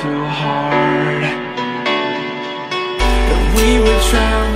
too hard. That we were trying